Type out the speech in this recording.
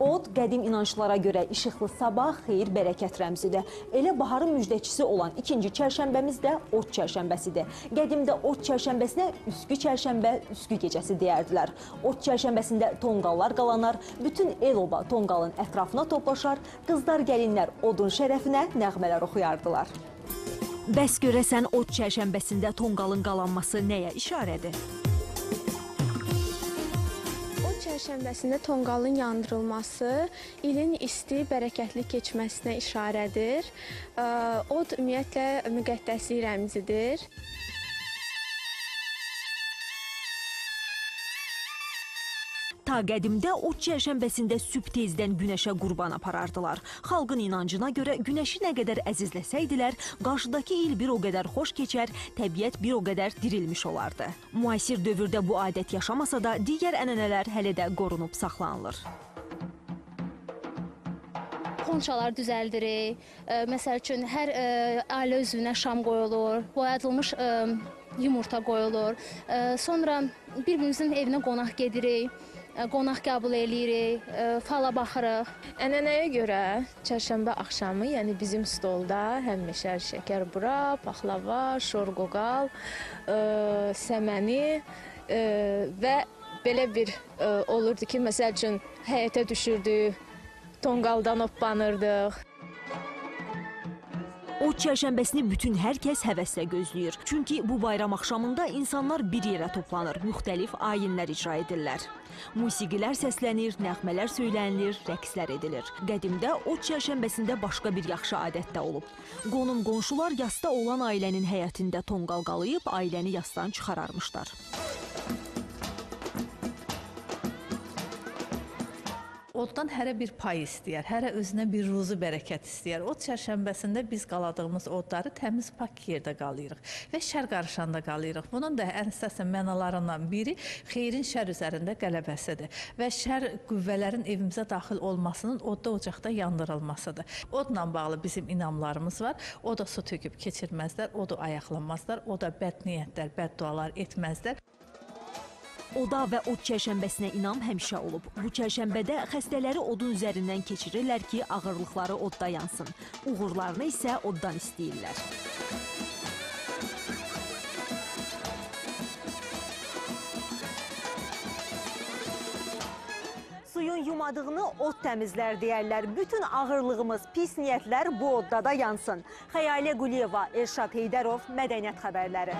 Od qədim inanclara görə işıqlı sabah, xeyir, bərəkət rəmzidir. Elə baharın müjdəçisi olan ikinci çərşənbəmiz də Od çərşənbəsidir. Qədimdə Od çərşənbəsinə üskü çərşənbə, üskü gecəsi deyərdilər. Od çərşənbəsində tonqallar qalanar, bütün el oba tonqalın ətrafına toplaşar, qızlar gəlinlər odun şərəfinə nəğmələr oxuyardılar. Bəs görəsən Od çərşənbəsində tonqalın qalanması nəyə işarədir? Çərşənbəsində tonqalın yandırılması ilin isti, bərəkətli keçməsinə işarədir. Od ümumiyyətlə müqəddəslik rəmzidir. Ta qədimdə ot çərşənbəsində sübh tezdən günəşə qurban aparardılar. Xalqın inancına görə günəşi nə qədər əzizləsəydilər, qarşıdakı il bir o qədər xoş keçər, təbiət bir o qədər dirilmiş olardı. Müasir dövrdə bu adət yaşamasa da, digər ənənələr hələ də qorunub saxlanılır. Ponçalar düzəldirik. Məsəl üçün hər ailə üzvünə şam qoyulur, boyadılmış yumurta qoyulur. Sonra bir-birimizin evinə qonaq gedirik. Qonaq qəbul eləyirik, fala baxırıq. Ənənəyə görə çərşənbə axşamı, yəni bizim stolda həmişə şəkər bura, paxlava, şorqoqal, səməni və belə bir olurdu ki, məsəl üçün həyətə düşürdük, tonqaldan oppanırdıq. Ot çərşənbəsini bütün hər kəs həvəslə gözləyir. Çünki bu bayram axşamında insanlar bir yerə toplanır, müxtəlif ayinlər icra edirlər. Musiqilər səslənir, nəğmələr söylənilir, rəqslər edilir. Qədimdə ot çərşənbəsində başqa bir yaxşı adət də olub. Qonum qonşular yasda olan ailənin həyətində tonqal qalayıb ailəni yasdan çıxararmışlar. Oddan hərə bir pay istəyər, hərə özünə bir ruzu bərəkət istəyər. Od çərşənbəsində biz qaladığımız odları təmiz pak yerdə qalayırıq və şər qarışanda qalayırıq. Bunun da ən əsas mənalarından biri xeyrin şər üzərində qələbəsidir və şər qüvvələrin evimizə daxil olmasının odda ocaqda yandırılmasıdır. Odla bağlı bizim inamlarımız var. Oda su töküb keçirməzlər, odu ayaqlamazlar, oda bəd niyyətlər, bəddualar etməzlər. Oda və od çərşənbəsinə inam həmişə olub. Bu çərşənbədə xəstələri odun üzərindən keçirirlər ki, ağırlıqları odda yansın. Uğurlarını isə oddan istəyirlər. Suyun yumadığını od təmizlər deyərlər. Bütün ağırlığımız, pis niyyətlər bu odda da yansın. Xəyalə Quliyeva, Elşad Heydərov, Mədəniyyət xəbərləri.